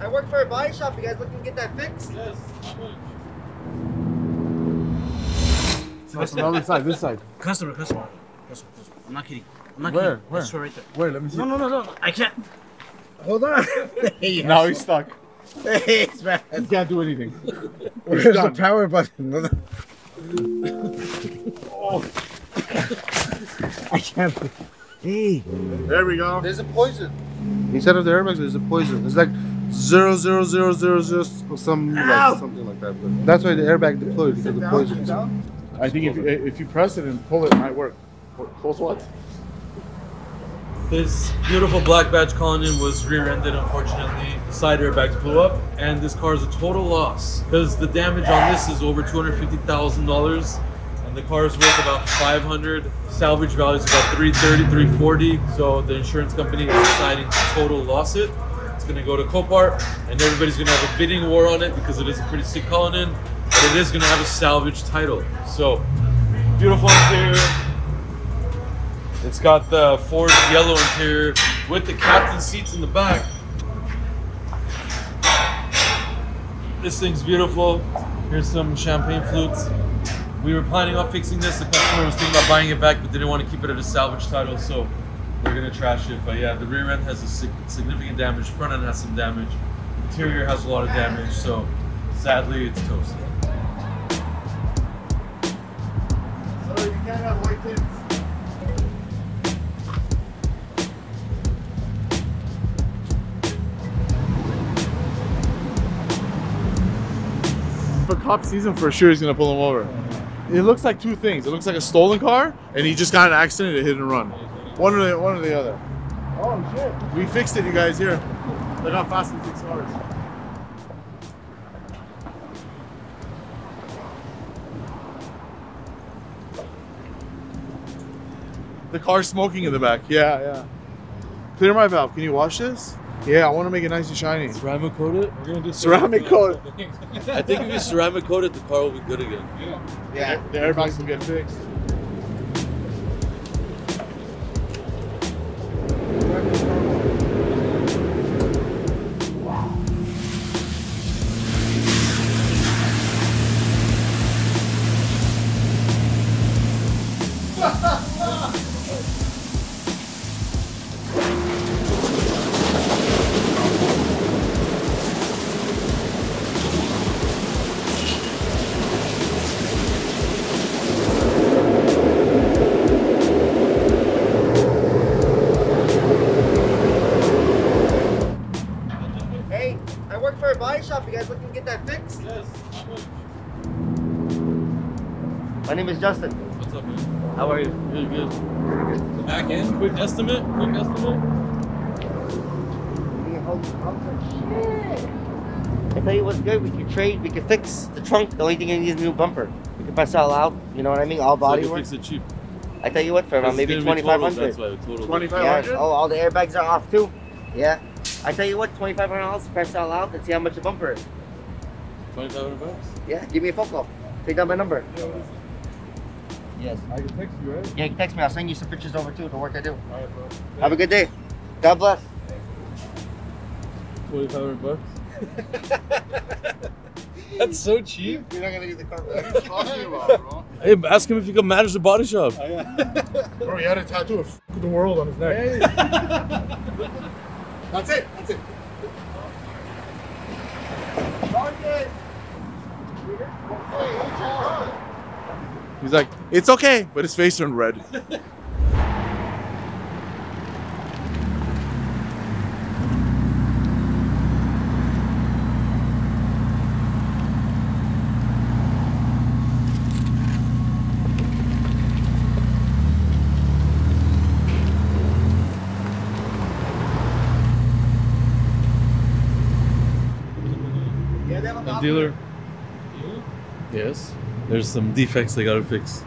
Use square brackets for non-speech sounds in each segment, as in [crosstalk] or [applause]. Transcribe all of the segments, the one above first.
I work for a body shop. You guys looking to get that fixed? Yes. How much? No, from the other side, this side. Customer, customer, customer, customer. I'm not kidding. I'm not Where? kidding. Where? It's right there. Wait, let me see. No, no, no, no. I can't. Hold on. [laughs] hey, Now he's stuck. Thanks, man. He can't do anything. [laughs] Where's the power button? [laughs] Oh. I can't. Hey. There we go. There's a poison. Instead of the airbags, there's a poison. It's like zero zero zero zero zero some like something like that. But that's why the airbag deployed because of the poison. I think if you, if you press it and pull it, it might work. Pulls what? This beautiful black badge Cullinan was rear-ended. Unfortunately, the side airbags blew up, and this car is a total loss because the damage on this is over two hundred fifty thousand dollars, and the car is worth about five hundred. Salvage value is about 330, 340. So the insurance company is deciding to total loss it. It's going to go to Copart, and everybody's going to have a bidding war on it because it is a pretty sick Cullinan, but it is going to have a salvage title. So beautiful interior. It's got the Forge yellow interior with the captain seats in the back. This thing's beautiful. Here's some champagne flutes. We were planning on fixing this. The customer was thinking about buying it back, but didn't want to keep it at a salvage title, so we're gonna trash it. But yeah, the rear end has a significant damage. Front end has some damage. Interior has a lot of damage. So sadly, it's toast. So you can't have white tints. If a cop sees him, for sure he's gonna pull him over. It looks like two things. It looks like a stolen car, and he just got an accident and hit and run. One or the one or the other. Oh shit! We fixed it, you guys. Here, look how fast it takes cars. The car's smoking in the back. Yeah, yeah. Clear my valve. Can you wash this? Yeah, I want to make it nice and shiny. Ceramic coat it. We're gonna do Ceramic coat. I think if you ceramic coat it, the car will be good again. Yeah, the airbags will get fixed. My name is Justin. What's up, man? How are you? Good, good. The back end, quick estimate, quick estimate. I tell you what's good. We can trade. We can fix the trunk. The only thing I need is a new bumper. We can press all out. You know what I mean? All body you work. fix it cheap. I tell you what, for around maybe gonna twenty be five totaled, hundred. That's why it totaled. Twenty-five Yeah. Oh, all the airbags are off too. Yeah. I tell you what, twenty five hundred dollars. Press all out and see how much the bumper is. Twenty-five hundred bucks. Yeah. Give me a phone call. Take down my number. Yes. I can text you, right? Yeah, you can text me. I'll send you some pictures over too. The work I do. Alright, bro. Have a good day. God bless. Twenty-five hundred bucks. [laughs] That's so cheap. You're not gonna get the car What are you talking [laughs] about, bro? Hey, ask him if he can manage the body shop. [laughs] Bro, he had a tattoo of F- the world on his neck. That's it. That's it. He's like, it's okay, but his face turned red. Yeah, they a A dealer. Yes. There's some defects they gotta fix.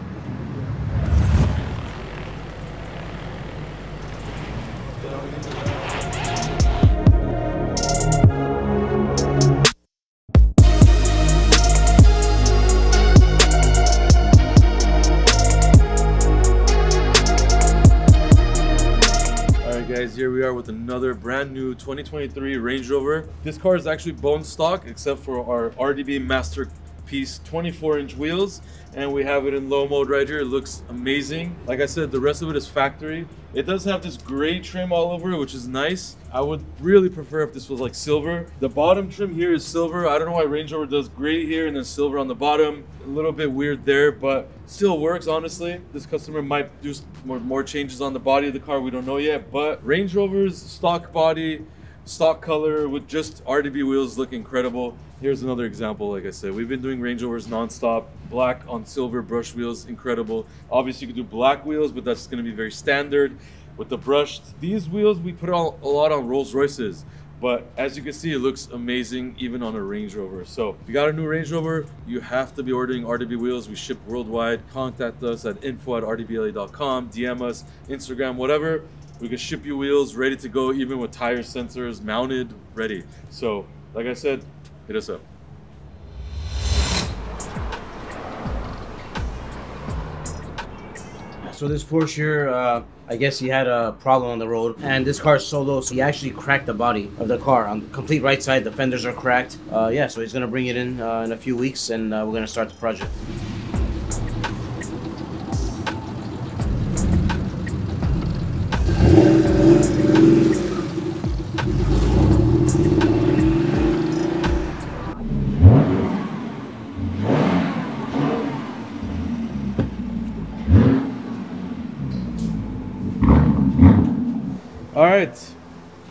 Guys, here we are with another brand new 2023 Range Rover. This car is actually bone stock except for our RDB Masterpiece 24 inch wheels and we have it in low mode right here. It looks amazing. Like I said, the rest of it is factory. It does have this gray trim all over it, which is nice. I would really prefer if this was like silver. The bottom trim here is silver. I don't know why Range Rover does gray here and then silver on the bottom. A little bit weird there, but still works, honestly. This customer might do more, more changes on the body of the car. We don't know yet, but Range Rover's stock body, stock color with just RDB wheels look incredible. Here's another example, like I said, we've been doing Range Rovers non-stop. Black on silver brush wheels, incredible. Obviously you could do black wheels, but that's gonna be very standard. With the brushed, these wheels we put on a lot on Rolls Royces. But as you can see, it looks amazing even on a Range Rover. So if you got a new Range Rover, you have to be ordering RDB wheels. We ship worldwide. Contact us at info at rdbla.com, DM us, Instagram, whatever. We can ship you wheels ready to go, even with tire sensors mounted, ready. So like I said, hit us up. So this Porsche, uh, I guess he had a problem on the road, and this car is so low, so he actually cracked the body of the car on the complete right side. The fenders are cracked. Uh, yeah, so he's gonna bring it in uh, in a few weeks, and uh, we're gonna start the project. All right,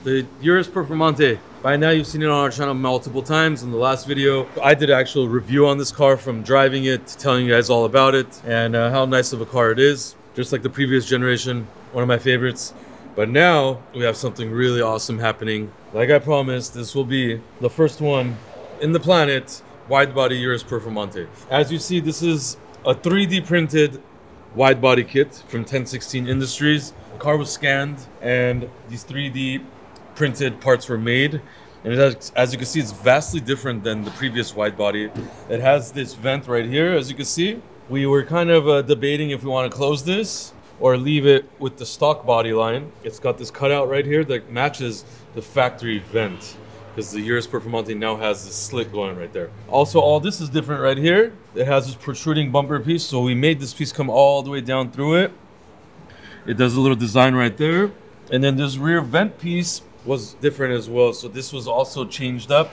the Urus Performante. By now you've seen it on our channel multiple times. In the last video, I did actual review on this car from driving it, to telling you guys all about it and uh, how nice of a car it is. Just like the previous generation, one of my favorites. But now we have something really awesome happening. Like I promised, this will be the first one in the planet wide body Urus Performante. As you see, this is a 3D printed wide body kit from 1016 Industries. Car was scanned and these 3D printed parts were made. And has, as you can see, it's vastly different than the previous wide body. It has this vent right here, as you can see. We were kind of uh, debating if we want to close this or leave it with the stock body line. It's got this cutout right here that matches the factory vent because the Urus Performante now has this slit going right there. Also, all this is different right here. It has this protruding bumper piece, so we made this piece come all the way down through it. It does a little design right there. And then this rear vent piece was different as well, so this was also changed up.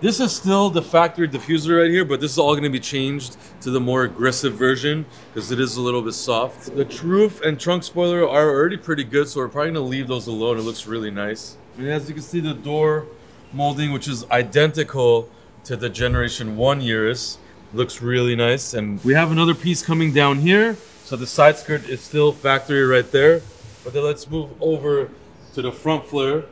This is still the factory diffuser right here, but this is all going to be changed to the more aggressive version because it is a little bit soft. The roof and trunk spoiler are already pretty good, so we're probably going to leave those alone. It looks really nice. And as you can see, the door molding, which is identical to the Generation 1 Urus, looks really nice. And we have another piece coming down here. So the side skirt is still factory right there. But then let's move over to the front flare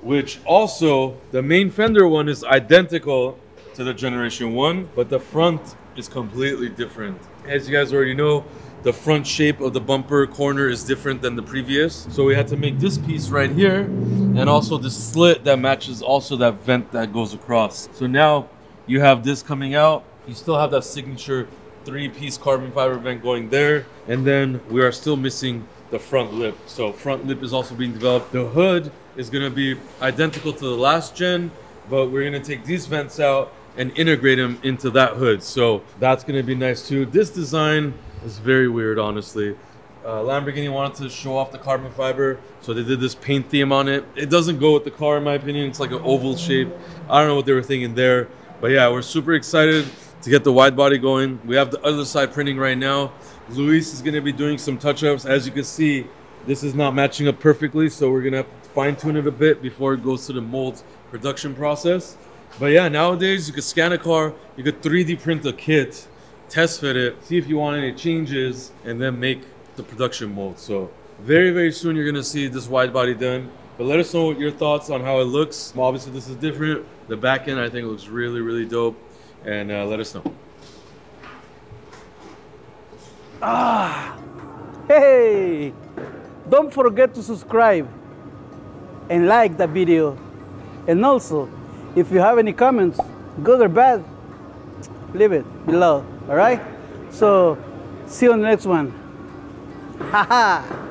which also the main fender one is identical to the generation one but the front is completely different. As you guys already know the front shape of the bumper corner is different than the previous. So we had to make this piece right here and also the slit that matches also that vent that goes across. So now you have this coming out. You still have that signature three piece carbon fiber vent going there and then we are still missing the front lip so front lip is also being developed the hood is going to be identical to the last gen, but we're going to take these vents out and integrate them into that hood. So that's going to be nice too. This design is very weird, honestly. Uh, Lamborghini wanted to show off the carbon fiber, so they did this paint theme on it. It doesn't go with the car, in my opinion. It's like an oval shape. I don't know what they were thinking there, but yeah, we're super excited to get the wide body going. We have the other side printing right now. Luis is going to be doing some touch-ups. As you can see, this is not matching up perfectly, so we're going to fine tune it a bit before it goes to the mold production process. But yeah, nowadays you could scan a car, you could 3D print a kit, test fit it, see if you want any changes, and then make the production mold. So very, very soon you're gonna see this wide body done. But let us know what your thoughts on how it looks. Obviously this is different. The back end I think looks really, really dope. And uh, let us know. Ah, hey, don't forget to subscribe and like the video. And also, if you have any comments, good or bad, leave it below. All right? So, see you on the next one. Haha.